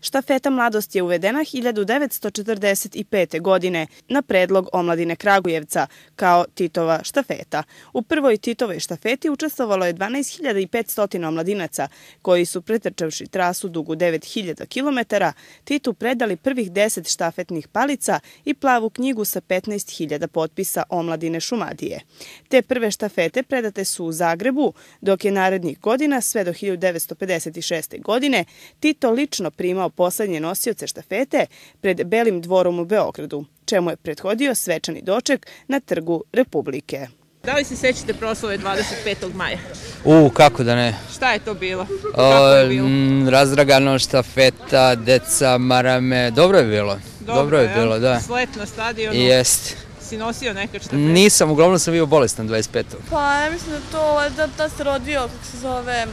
Štafeta mladost je uvedena 1945. godine na predlog omladine Kragujevca kao Titova štafeta. U prvoj Titovoj štafeti učestvovalo je 12.500 omladinaca koji su pretrčavši trasu dugu 9.000 km Titu predali prvih 10 štafetnih palica i plavu knjigu sa 15.000 potpisa omladine Šumadije. Te prve štafete predate su u Zagrebu, dok je narednih godina sve do 1956. godine Tito lično primao imao poslednje nosioce štafete pred Belim dvorom u Beogradu, čemu je prethodio svečani doček na trgu Republike. Da li se sećate proslave 25. maja? U, kako da ne. Šta je to bilo? Kako je bilo? O, razdragano, štafeta, deca, marame, dobro je bilo. Dobro, dobro je bilo, da. Slet na stadionu. Jest. Si nosio nekad štafete? Nisam, uglavnom sam bio bolestan 25. Pa ja mislim da to, da, da se rodio, kako se zove,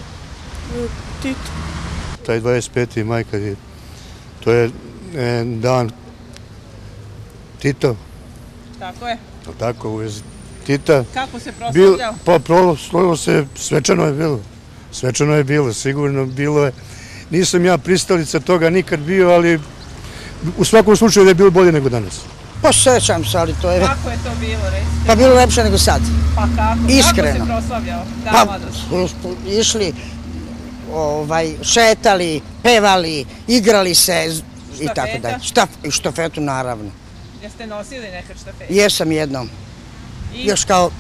Tito. Taj 25. maj kad je To je e, dan Tito. Tako je. Tako, u vezi Tita. Kako se proslavljao? Pa proslavljao se, svečano je bilo. Svečano je bilo, sigurno bilo je. Nisam ja pristalica toga nikad bio, ali u svakom slučaju da je bilo bolje nego danas. Pa sećam se, ali to je... Kako je to bilo, recite? Pa bilo lepše nego sad. Pa kako? Iskreno. Kako se proslavljao? Da, pa, išli, ovaj, šetali, pevali, igrali se i tako dalje. Štaf, štafetu naravno. Jeste nosili nekad štafetu? Jesam jednom. I? Još kao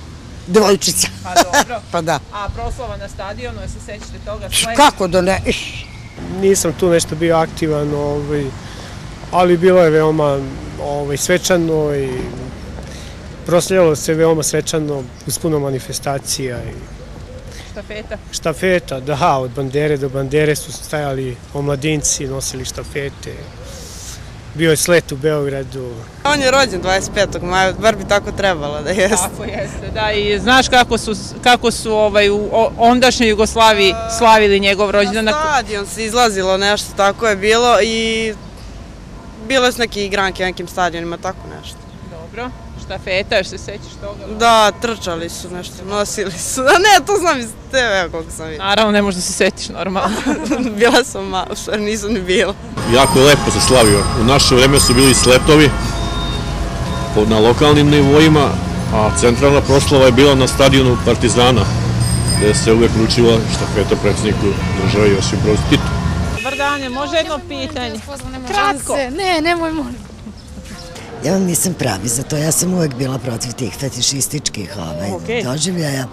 devojčica. Pa dobro. pa da. A proslava na stadionu, se sećate toga? Sve? Kako da ne? Nisam tu nešto bio aktivan, ovaj, ali bilo je veoma ovaj, svečano i proslavljalo se veoma svečano uz puno manifestacija i štafeta? Štafeta, da, od bandere do bandere su stajali omladinci, nosili štafete. Bio je slet u Beogradu. On je rođen 25. maja, bar bi tako trebalo da jeste. Tako jeste, da. I znaš kako su, kako su ovaj, u ondašnjoj Jugoslaviji slavili njegov rođendan? Na stadion se izlazilo nešto, tako je bilo i bile su neke igranke na nekim stadionima, tako nešto. Dobro štafeta, još se sećaš toga? Da, trčali su nešto, nosili su. A ne, to znam iz TV koliko sam vidio. Naravno, ne možda se setiš normalno. bila sam malo, što nisam ni bila. Jako lepo se slavio. U naše vreme su bili sletovi na lokalnim nivoima, a centralna proslava je bila na stadionu Partizana, gde se uvek vručila štafeta predsjedniku države Josip Broz Tito. Dobar dan, može jedno pitanje? Kratko. Ne, nemoj molim. Ja vam nisam pravi za to, ja sam uvek bila protiv tih fetišističkih ovaj, okay. doživljaja,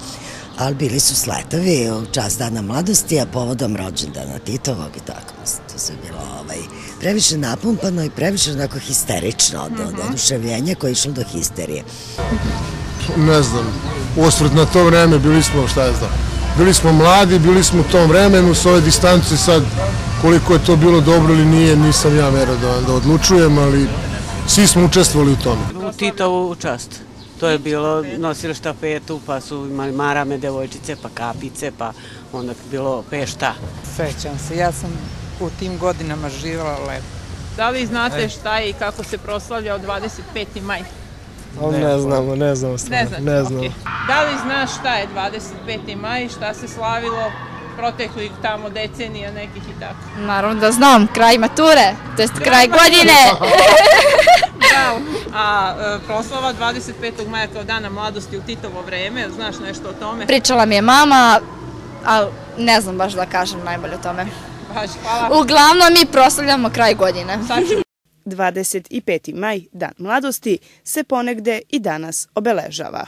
ali bili su sletovi u čast dana mladosti, a povodom rođendana Titovog i tako. To se bilo ovaj, previše napumpano i previše onako histerično od, od mhm. oduševljenja koje je išlo do histerije. Ne znam, osvrt na to vreme bili smo, šta je znam, bili smo mladi, bili smo u tom vremenu, s ove distance sad koliko je to bilo dobro ili nije, nisam ja mera da, da odlučujem, ali svi smo učestvovali u tome. U Titovu čast. To je bilo, nosili štafetu, pa su imali marame, devojčice, pa kapice, pa onda bilo pešta. Sećam se, ja sam u tim godinama živjela lepo. Da li znate šta je i kako se proslavlja od 25. maj? Ne, ne znamo, ne znamo stvarno. Ne, znate, ne znam. Okay. Da li znaš šta je 25. maj, šta se slavilo proteklih tamo decenija nekih i tako? Naravno da znam, kraj mature, to jest kraj godine. Bravo. A e, proslava 25. maja kao dana mladosti u Titovo vreme, znaš nešto o tome? Pričala mi je mama, ali ne znam baš da kažem najbolje o tome. Baš, hvala. Uglavnom mi proslavljamo kraj godine. Sad 25. maj, dan mladosti, se ponegde i danas obeležava.